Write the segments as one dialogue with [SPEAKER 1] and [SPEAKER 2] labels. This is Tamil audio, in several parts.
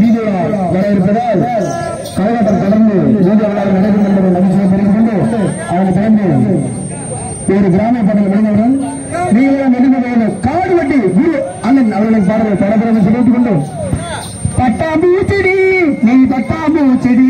[SPEAKER 1] வீடியோ வர இருப்பதால் கரகாட்டம் தொடர்ந்து வீடியோ விழாவில் நடைபெறும் என்பதை மகிழ்ச்சியை தெரிந்து கொண்டு அவங்க தொடர்ந்து ஒரு கிராம பாடல் விளைந்தவுடன் நீங்களும் நெடுமையான காடு வட்டி குரு அண்ணன் அவர்களின் பாடல்கள் தொடர்பு சொல்லிட்டுக் கொண்டு பட்டாம்பூச்செடி நீ பட்டாம்பூச்செடி.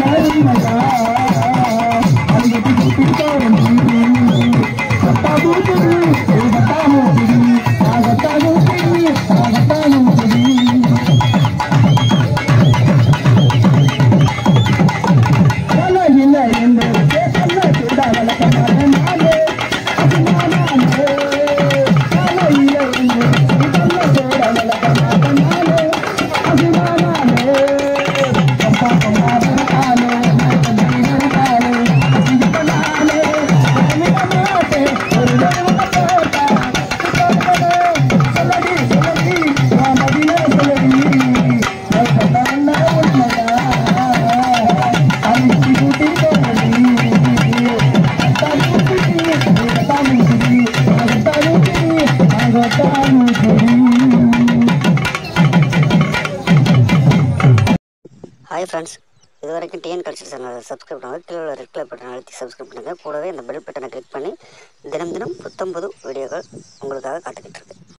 [SPEAKER 1] பண்ண ஒன்னா
[SPEAKER 2] ஹாய் ஃப்ரெண்ட்ஸ் இது வரைக்கும் டிஎன் கல்ச்சர் சேனல் சப்ஸ்கிரைப் பண்ணுங்கள் கீழே உள்ள ரெட் கலர் பட்டன் அழுத்தி சப்ஸ்கிரைப் பண்ணுங்கள் கூடவே இந்த பெல் பட்டனை கிளிக் பண்ணி தினம் தினம் புத்தம் புது வீடியோக்கள் உங்களுக்காக காத்துக்கிட்டு இருக்கு.